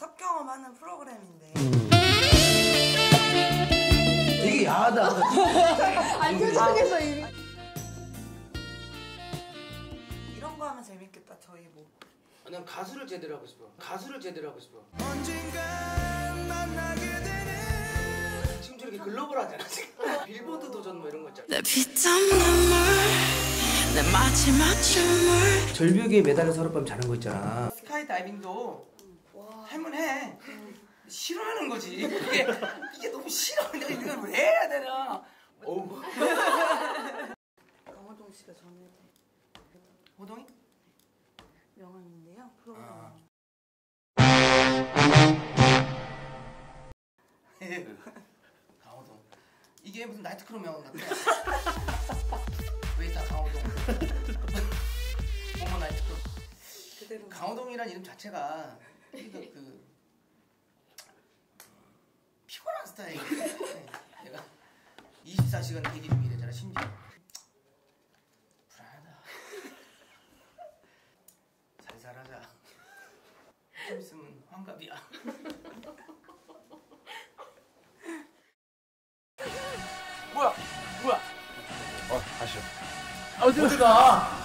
첫 경험하는 프로그램인데 되게 야하다. 안 솔직해서 이 이런 거 하면 재밌겠다. 저희 뭐난 가수를 제대로 하고 싶어. 가수를 제대로 하고 싶어. 지금 저렇게 글로벌하잖아 지금. 빌보드 도전 뭐 이런 거 있잖아. 내 피땀 눈물 내 마지막 춤을 절벽에 매달려서 하룻밤 자는 거 있잖아. 스카이 다이빙도 하면 해. 싫어하는 거지. 이게, 이게 너무 싫어. 내가 이걸 왜 해야 되나. 어우. 강호동 씨가 전에 호동이? 명언인데요. 프로그램. 아. 강호동. 이게 무슨 나이트클럽 명언 같아. 웨이터 강호동. 어머 나이트클럽. 강호동이란 이름 자체가 이거 그 피곤한 스타일이에요. 네. 내가 24시간 대기 중이래잖아 심지어. 불안하다. 살살하자. 좀 있으면 환갑이야. 뭐야? 뭐야? 어, 다시요. 어디 가?